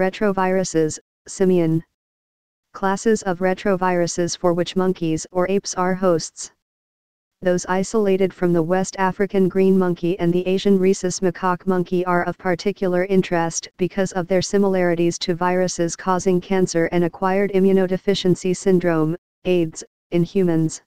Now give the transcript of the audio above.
Retroviruses, simian. Classes of retroviruses for which monkeys or apes are hosts. Those isolated from the West African green monkey and the Asian rhesus macaque monkey are of particular interest because of their similarities to viruses causing cancer and acquired immunodeficiency syndrome, AIDS, in humans.